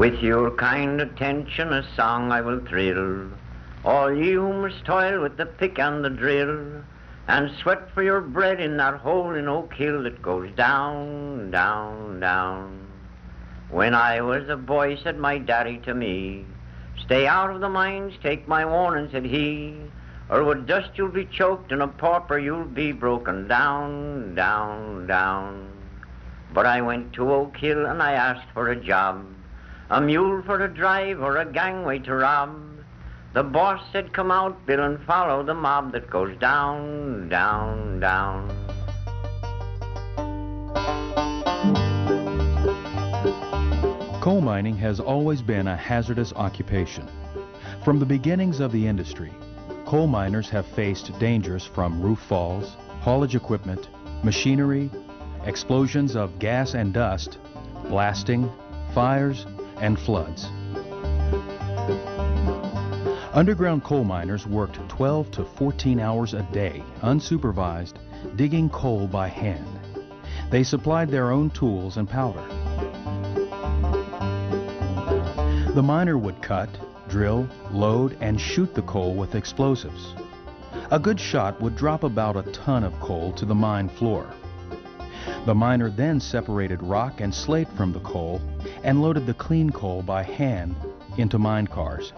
With your kind attention, a song I will thrill. All you who must toil with the pick and the drill, and sweat for your bread in that hole in Oak Hill that goes down, down, down. When I was a boy, said my daddy to me, Stay out of the mines, take my warning, said he, or with dust you'll be choked and a pauper you'll be broken down, down, down. But I went to Oak Hill and I asked for a job, a mule for a drive or a gangway to rob. The boss said, come out, Bill, and follow the mob that goes down, down, down. Coal mining has always been a hazardous occupation. From the beginnings of the industry, coal miners have faced dangers from roof falls, haulage equipment, machinery, explosions of gas and dust, blasting, fires, and floods. Underground coal miners worked 12 to 14 hours a day, unsupervised, digging coal by hand. They supplied their own tools and powder. The miner would cut, drill, load, and shoot the coal with explosives. A good shot would drop about a ton of coal to the mine floor. The miner then separated rock and slate from the coal and loaded the clean coal by hand into mine cars.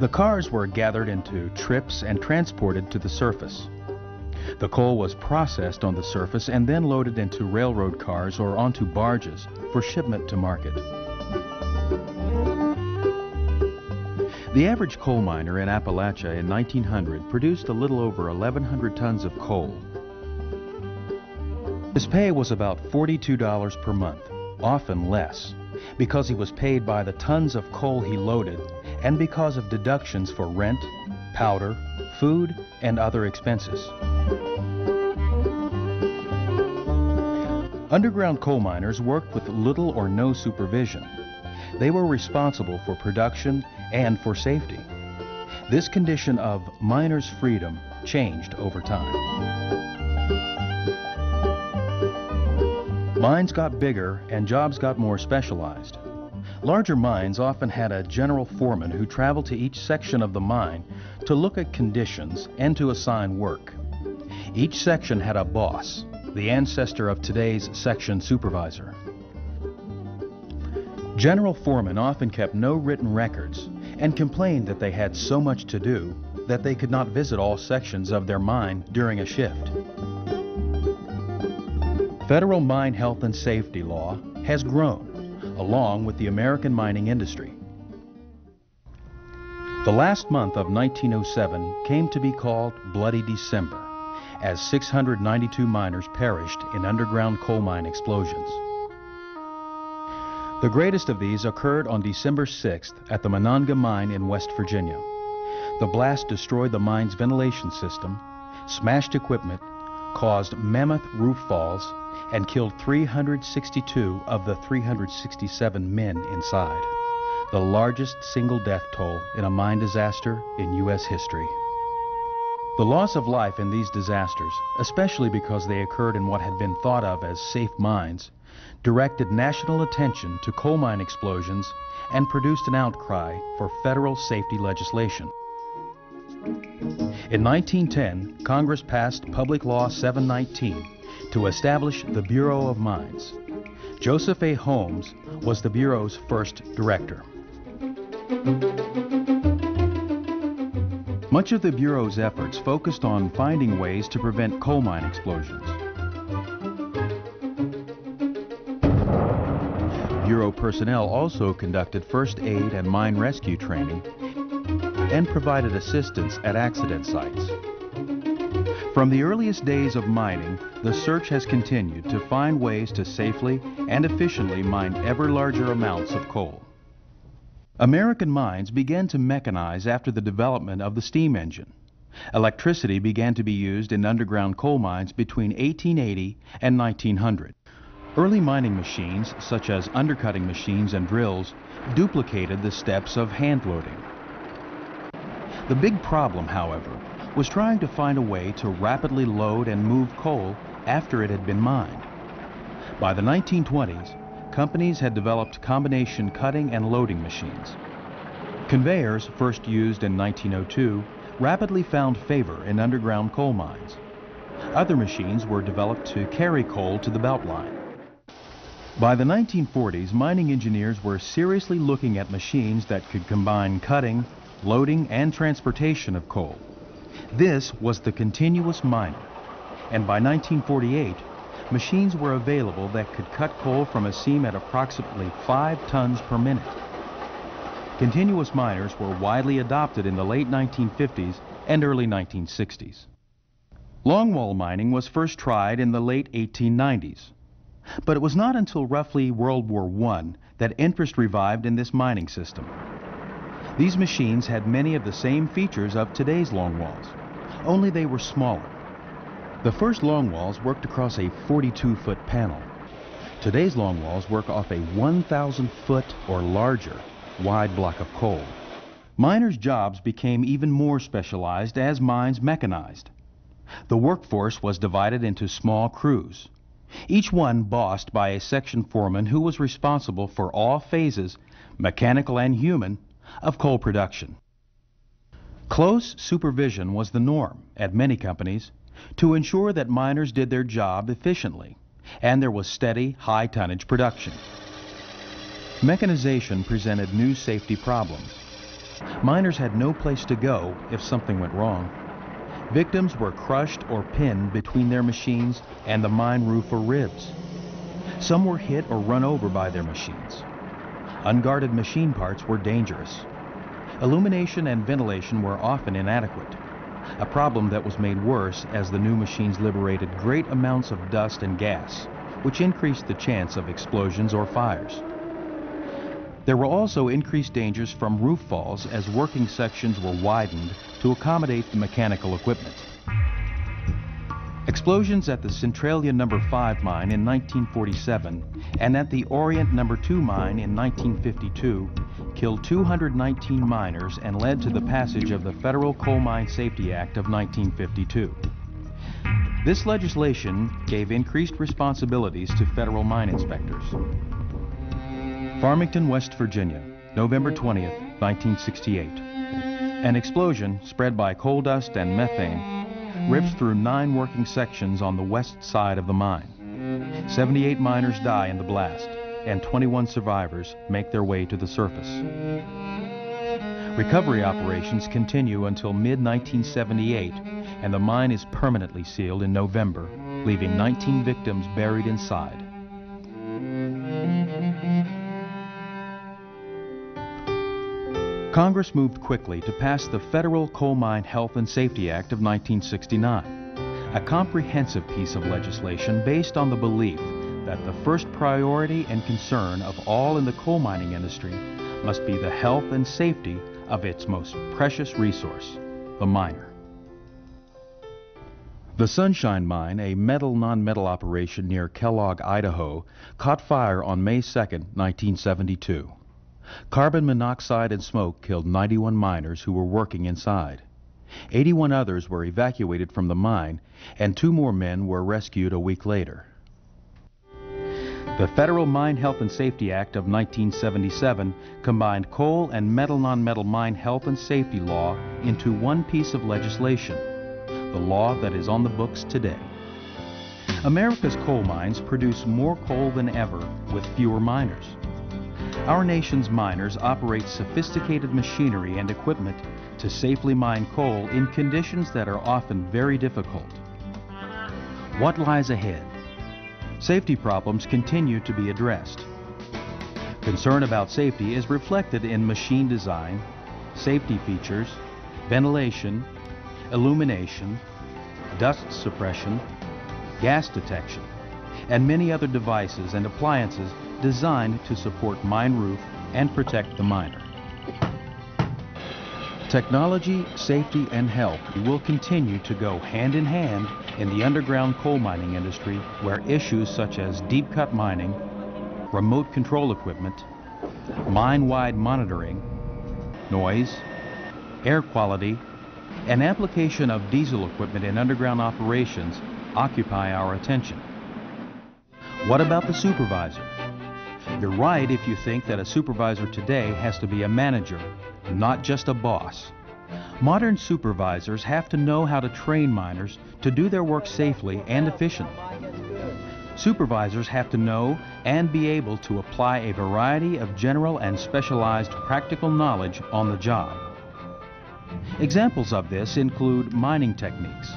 The cars were gathered into trips and transported to the surface. The coal was processed on the surface and then loaded into railroad cars or onto barges for shipment to market. The average coal miner in Appalachia in 1900 produced a little over 1,100 tons of coal. His pay was about $42 per month, often less, because he was paid by the tons of coal he loaded and because of deductions for rent, powder, food, and other expenses. Underground coal miners worked with little or no supervision. They were responsible for production and for safety. This condition of miner's freedom changed over time. Mines got bigger and jobs got more specialized. Larger mines often had a general foreman who traveled to each section of the mine to look at conditions and to assign work. Each section had a boss, the ancestor of today's section supervisor. General foremen often kept no written records and complained that they had so much to do that they could not visit all sections of their mine during a shift. Federal mine health and safety law has grown along with the American mining industry. The last month of 1907 came to be called Bloody December as 692 miners perished in underground coal mine explosions. The greatest of these occurred on December 6th at the Monongah Mine in West Virginia. The blast destroyed the mine's ventilation system, smashed equipment, caused mammoth roof falls, and killed 362 of the 367 men inside. The largest single death toll in a mine disaster in U.S. history. The loss of life in these disasters, especially because they occurred in what had been thought of as safe mines, directed national attention to coal mine explosions and produced an outcry for federal safety legislation. In 1910, Congress passed Public Law 719 to establish the Bureau of Mines. Joseph A. Holmes was the Bureau's first director. Much of the Bureau's efforts focused on finding ways to prevent coal mine explosions. Bureau personnel also conducted first aid and mine rescue training and provided assistance at accident sites. From the earliest days of mining, the search has continued to find ways to safely and efficiently mine ever larger amounts of coal. American mines began to mechanize after the development of the steam engine. Electricity began to be used in underground coal mines between 1880 and 1900. Early mining machines, such as undercutting machines and drills, duplicated the steps of hand loading. The big problem, however, was trying to find a way to rapidly load and move coal after it had been mined. By the 1920s, companies had developed combination cutting and loading machines. Conveyors, first used in 1902, rapidly found favor in underground coal mines. Other machines were developed to carry coal to the belt line. By the 1940s, mining engineers were seriously looking at machines that could combine cutting, loading, and transportation of coal. This was the continuous miner, and by 1948, machines were available that could cut coal from a seam at approximately 5 tons per minute. Continuous miners were widely adopted in the late 1950s and early 1960s. Longwall mining was first tried in the late 1890s. But it was not until roughly World War I that interest revived in this mining system. These machines had many of the same features of today's longwalls, only they were smaller. The first longwalls worked across a 42-foot panel. Today's longwalls work off a 1,000-foot or larger wide block of coal. Miners' jobs became even more specialized as mines mechanized. The workforce was divided into small crews, each one bossed by a section foreman who was responsible for all phases, mechanical and human, of coal production. Close supervision was the norm at many companies to ensure that miners did their job efficiently and there was steady, high tonnage production. Mechanization presented new safety problems. Miners had no place to go if something went wrong. Victims were crushed or pinned between their machines and the mine roof or ribs. Some were hit or run over by their machines. Unguarded machine parts were dangerous. Illumination and ventilation were often inadequate, a problem that was made worse as the new machines liberated great amounts of dust and gas, which increased the chance of explosions or fires. There were also increased dangers from roof falls as working sections were widened to accommodate the mechanical equipment. Explosions at the Centralia No. 5 mine in 1947 and at the Orient No. 2 mine in 1952 killed 219 miners and led to the passage of the Federal Coal Mine Safety Act of 1952. This legislation gave increased responsibilities to federal mine inspectors. Farmington, West Virginia, November 20, 1968. An explosion spread by coal dust and methane rips through nine working sections on the west side of the mine. 78 miners die in the blast, and 21 survivors make their way to the surface. Recovery operations continue until mid-1978, and the mine is permanently sealed in November, leaving 19 victims buried inside. Congress moved quickly to pass the Federal Coal Mine Health and Safety Act of 1969, a comprehensive piece of legislation based on the belief that the first priority and concern of all in the coal mining industry must be the health and safety of its most precious resource, the miner. The Sunshine Mine, a metal non-metal operation near Kellogg, Idaho, caught fire on May 2, 1972. Carbon monoxide and smoke killed 91 miners who were working inside. 81 others were evacuated from the mine, and two more men were rescued a week later. The Federal Mine Health and Safety Act of 1977 combined coal and metal non-metal mine health and safety law into one piece of legislation, the law that is on the books today. America's coal mines produce more coal than ever with fewer miners. Our nation's miners operate sophisticated machinery and equipment to safely mine coal in conditions that are often very difficult. What lies ahead? Safety problems continue to be addressed. Concern about safety is reflected in machine design, safety features, ventilation, illumination, dust suppression, gas detection, and many other devices and appliances designed to support mine roof and protect the miner. Technology, safety, and health will continue to go hand in hand in the underground coal mining industry where issues such as deep cut mining, remote control equipment, mine-wide monitoring, noise, air quality, and application of diesel equipment in underground operations occupy our attention. What about the supervisor? You're right if you think that a supervisor today has to be a manager, not just a boss. Modern supervisors have to know how to train miners to do their work safely and efficiently. Supervisors have to know and be able to apply a variety of general and specialized practical knowledge on the job. Examples of this include mining techniques,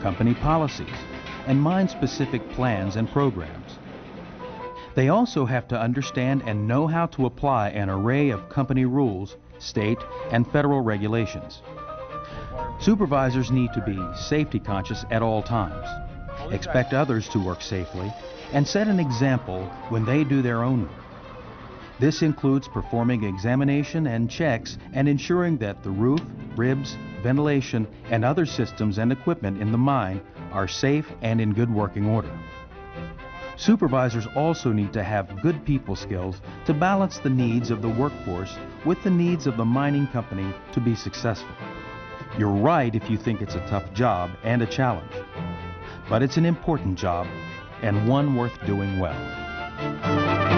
company policies, and mine-specific plans and programs. They also have to understand and know how to apply an array of company rules, state, and federal regulations. Supervisors need to be safety conscious at all times, expect others to work safely, and set an example when they do their own work. This includes performing examination and checks and ensuring that the roof, ribs, ventilation, and other systems and equipment in the mine are safe and in good working order. Supervisors also need to have good people skills to balance the needs of the workforce with the needs of the mining company to be successful. You're right if you think it's a tough job and a challenge, but it's an important job and one worth doing well.